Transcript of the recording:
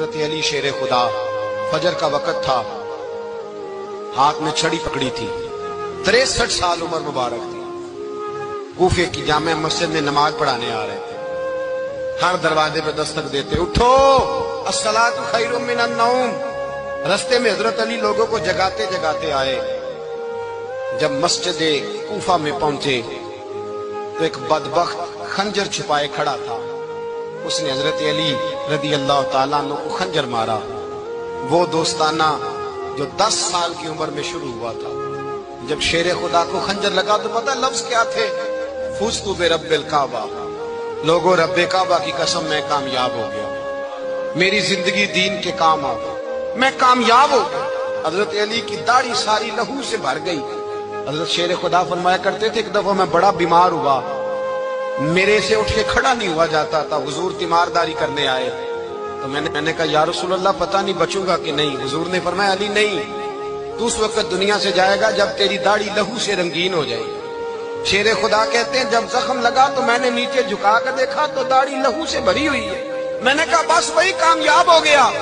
हज़रत अली शेर खुदा, फजर का वक़्त था। हाथ में छड़ी पकड़ी थी। तिरसठ साल उम्र मुबारक थी। कूफे की जामे मस्जिद में नमाज़ पढ़ाने आ रहे थे। हर दरवाजे पर दस्तक देते, उठो! असलात नौम रस्ते में हज़रत अली लोगों को जगाते जगाते आए। जब मस्जिद कूफा में पहुँचे तो एक बदबख्त खंजर छुपाए खड़ा था। उसने हज़रत अली रदी अल्लाह तला को खंजर मारा। वो दोस्ताना जो 10 साल की उम्र में शुरू हुआ था। जब शेर खुदा को खंजर लगा तो पता लफ्ज क्या थे? फूस तू बे काबा। लोगो, रब्बे काबा की कसम, मैं कामयाब हो गया। मेरी ज़िंदगी दीन के काम आ गई। मैं कामयाब हो गया। हज़रत अली की दाढ़ी सारी लहू से भर गई। हज़रत शेर खुदा फरमाया करते थे, एक दफ़ा मैं बड़ा बीमार हुआ। मेरे से उठ के खड़ा नहीं हुआ जाता था। हुजूर तीमारदारी करने आए। तो मैंने मैंने कहा, या रसूलुल्लाह, पता नहीं बचूँगा कि नहीं? हुजूर ने फरमाया, अली, नहीं। तू उस वक्त दुनिया से जाएगा जब तेरी दाढ़ी लहू से रंगीन हो जाएगी। शेर खुदा कहते हैं, जब जख्म लगा तो मैंने नीचे झुका कर देखा तो दाढ़ी लहू से भरी हुई है। मैंने कहा, बस वही कामयाब हो गया।